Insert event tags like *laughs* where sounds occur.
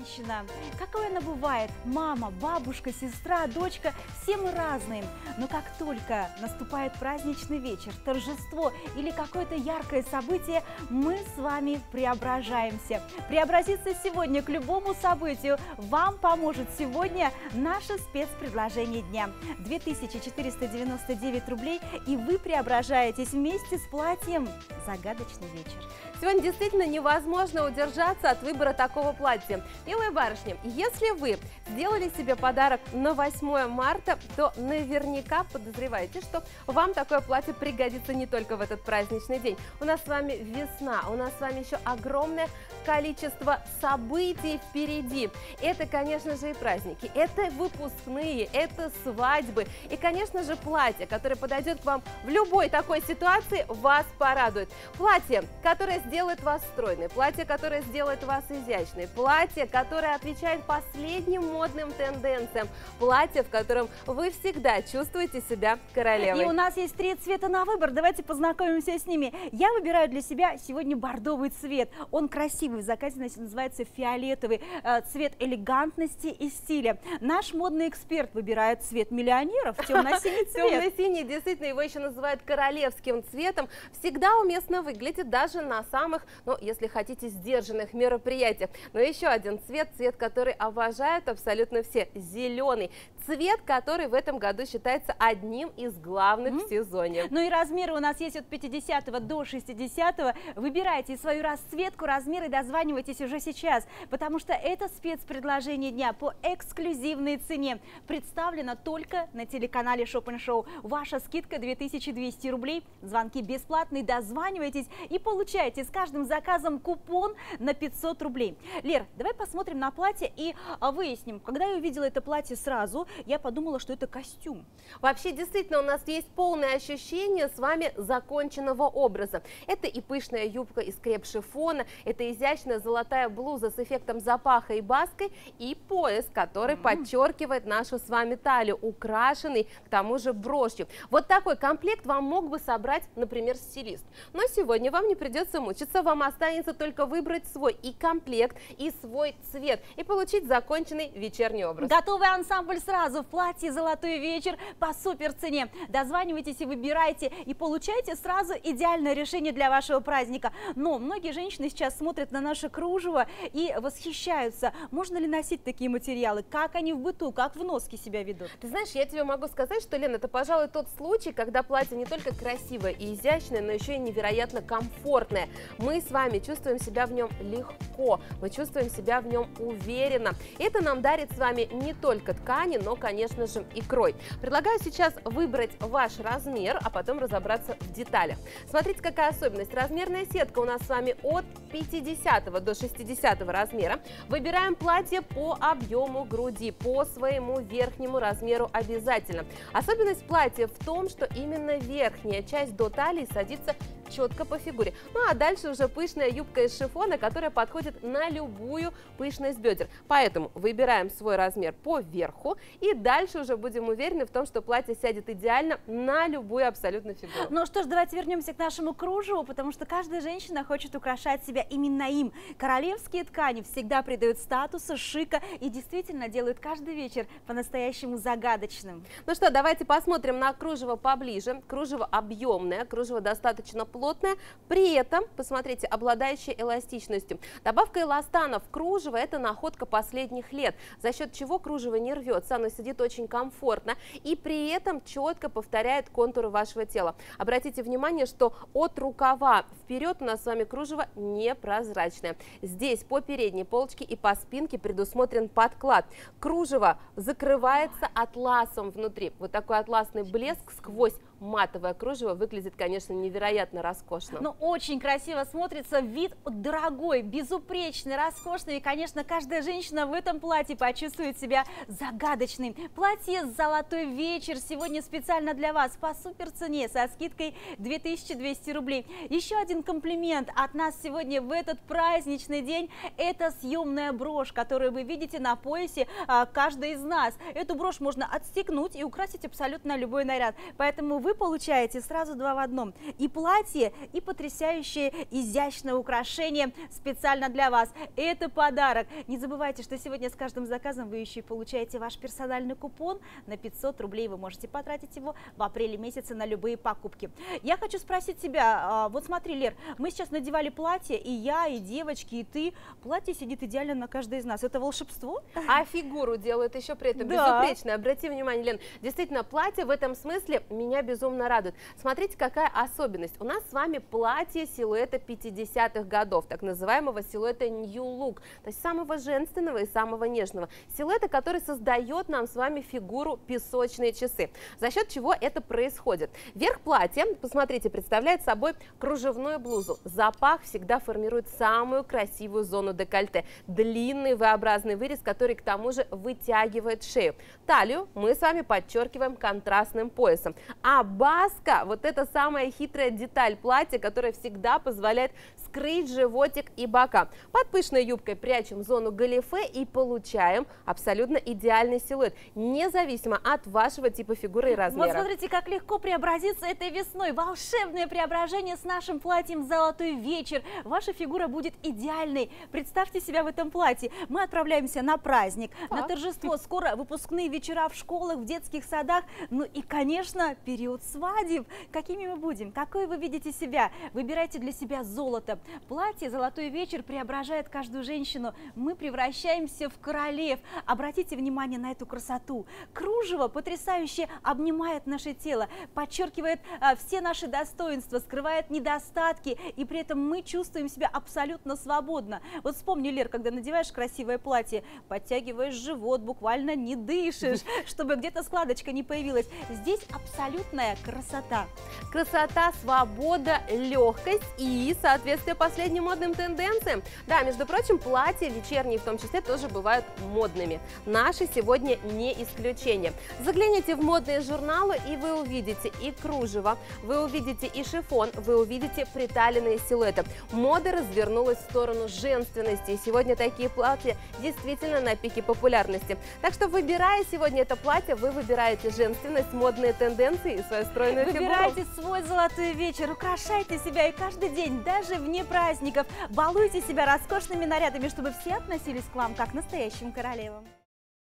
женщина. Какой она бывает? Мама, бабушка, сестра, дочка, все мы разные. Но как только наступает праздничный вечер, торжество или какое-то яркое событие, мы с вами преображаемся. Преобразиться сегодня к любому событию вам поможет сегодня наше спецпредложение дня. 2499 рублей, и вы преображаетесь вместе с платьем «Загадочный вечер». Сегодня действительно невозможно удержаться от выбора такого платья. Милые барышни, если вы сделали себе подарок на 8 марта, то наверняка подозреваете, что вам такое платье пригодится не только в этот праздничный день. У нас с вами весна, у нас с вами еще огромное количество событий впереди. Это, конечно же, и праздники, это выпускные, это свадьбы. И, конечно же, платье, которое подойдет к вам в любой такой ситуации, вас порадует. Платье, которое сделает вас стройной, платье, которое сделает вас изящной, платье, которое отвечает последним модным тенденциям, платье, в котором вы всегда чувствуете себя королевой. И у нас есть три цвета на выбор, давайте познакомимся с ними. Я выбираю для себя сегодня бордовый цвет, он красивый, в заказе называется фиолетовый, э, цвет элегантности и стиля. Наш модный эксперт выбирает цвет миллионеров, *laughs* темно-синий цвет. Темно-синий, действительно, его еще называют королевским цветом, всегда уместно выглядит даже на самых, ну, если хотите, сдержанных мероприятиях. Но еще один цвет, цвет, который обожают абсолютно все, зеленый. Цвет, который в этом году считается одним из главных mm -hmm. в сезоне. Ну и размеры у нас есть от 50 до 60. -го. Выбирайте свою расцветку, размер и дозванивайтесь уже сейчас, потому что это спецпредложение дня по эксклюзивной цене. Представлено только на телеканале Шоп Шоу. Ваша скидка 2200 рублей, звонки бесплатные, дозванивайтесь и получайте с каждым заказом купон на 500 рублей. Лер, давай посмотрим на платье и а, выясним. Когда я увидела это платье сразу, я подумала, что это костюм. Вообще, действительно, у нас есть полное ощущение с вами законченного образа. Это и пышная юбка из креп-шифона, это изящная золотая блуза с эффектом запаха и баской, и пояс, который mm -hmm. подчеркивает нашу с вами талию, украшенный к тому же брошью. Вот такой комплект вам мог бы собрать, например, стилист. Но сегодня вам не придется мучиться вам останется только выбрать свой и комплект, и свой цвет, и получить законченный вечерний образ. Готовый ансамбль сразу в платье «Золотой вечер» по супер цене. Дозванивайтесь и выбирайте, и получайте сразу идеальное решение для вашего праздника. Но многие женщины сейчас смотрят на наше кружево и восхищаются. Можно ли носить такие материалы? Как они в быту, как в носке себя ведут? Ты знаешь, я тебе могу сказать, что, Лена, это, пожалуй, тот случай, когда платье не только красивое и изящное, но еще и невероятно комфортное мы с вами чувствуем себя в нем легко, мы чувствуем себя в нем уверенно. Это нам дарит с вами не только ткани, но, конечно же, и крой. Предлагаю сейчас выбрать ваш размер, а потом разобраться в деталях. Смотрите, какая особенность. Размерная сетка у нас с вами от 50 до 60 размера. Выбираем платье по объему груди, по своему верхнему размеру обязательно. Особенность платья в том, что именно верхняя часть до талии садится четко по фигуре. Ну а дальше уже пышная юбка из шифона, которая подходит на любую пышность бедер. Поэтому выбираем свой размер по верху и дальше уже будем уверены в том, что платье сядет идеально на любую абсолютно фигуру. Ну что ж, давайте вернемся к нашему кружеву, потому что каждая женщина хочет украшать себя именно им. Королевские ткани всегда придают статуса, шика и действительно делают каждый вечер по-настоящему загадочным. Ну что, давайте посмотрим на кружево поближе. Кружево объемное, кружево достаточно плотное плотная, при этом, посмотрите, обладающая эластичностью. Добавка эластана в кружево – это находка последних лет, за счет чего кружево не рвется, оно сидит очень комфортно и при этом четко повторяет контуры вашего тела. Обратите внимание, что от рукава вперед у нас с вами кружево непрозрачное. Здесь по передней полочке и по спинке предусмотрен подклад. Кружево закрывается атласом внутри. Вот такой атласный блеск сквозь матовое кружево выглядит, конечно, невероятно роскошно. Ну, очень красиво смотрится, вид дорогой, безупречный, роскошный. И, конечно, каждая женщина в этом платье почувствует себя загадочным. Платье «Золотой вечер» сегодня специально для вас по супер цене со скидкой 2200 рублей. Еще один комплимент от нас сегодня в этот праздничный день – это съемная брошь, которую вы видите на поясе а, каждой из нас. Эту брошь можно отстегнуть и украсить абсолютно любой наряд. Поэтому вы вы получаете сразу два в одном. И платье, и потрясающее изящное украшение специально для вас. Это подарок. Не забывайте, что сегодня с каждым заказом вы еще и получаете ваш персональный купон на 500 рублей. Вы можете потратить его в апреле месяце на любые покупки. Я хочу спросить тебя, а, вот смотри, Лер, мы сейчас надевали платье, и я, и девочки, и ты. Платье сидит идеально на каждой из нас. Это волшебство? А фигуру делают еще при этом да. безупречно. Обрати внимание, Лен, действительно, платье в этом смысле меня безумно радует. Смотрите, какая особенность. У нас с вами платье силуэта 50-х годов, так называемого силуэта New Look, то есть самого женственного и самого нежного. Силуэта, который создает нам с вами фигуру песочные часы. За счет чего это происходит? Верх платья, посмотрите, представляет собой кружевную блузу. Запах всегда формирует самую красивую зону декольте. Длинный V-образный вырез, который к тому же вытягивает шею. Талию мы с вами подчеркиваем контрастным поясом. А баска, вот это самая хитрая деталь платья, которая всегда позволяет скрыть животик и бока. Под пышной юбкой прячем зону галифе и получаем абсолютно идеальный силуэт, независимо от вашего типа фигуры и размера. Вот смотрите, как легко преобразиться этой весной. Волшебное преображение с нашим платьем «Золотой вечер». Ваша фигура будет идеальной. Представьте себя в этом платье. Мы отправляемся на праздник, так. на торжество. Скоро выпускные вечера в школах, в детских садах. Ну и, конечно, период свадеб. Какими мы будем? Какой вы видите себя? Выбирайте для себя золото. Платье «Золотой вечер» преображает каждую женщину. Мы превращаемся в королев. Обратите внимание на эту красоту. Кружево потрясающе обнимает наше тело, подчеркивает а, все наши достоинства, скрывает недостатки, и при этом мы чувствуем себя абсолютно свободно. Вот вспомни, Лер, когда надеваешь красивое платье, подтягиваешь живот, буквально не дышишь, *laughs* чтобы где-то складочка не появилась. Здесь абсолютная красота. Красота, свобода, легкость и соответствие последним модным тенденциям. Да, между прочим, платья вечерние в том числе тоже бывают модными. Наши сегодня не исключение. Загляните в модные журналы и вы увидите и кружево, вы увидите и шифон, вы увидите приталенные силуэты. Мода развернулась в сторону женственности, и сегодня такие платья действительно на пике популярности. Так что выбирая сегодня это платье, вы выбираете женственность, модные тенденции и свою стройную фигуру. Выбирайте свой золотой вечер, украшайте себя и каждый день, даже вне праздников. Балуйте себя роскошными нарядами, чтобы все относились к вам как к настоящим королевам.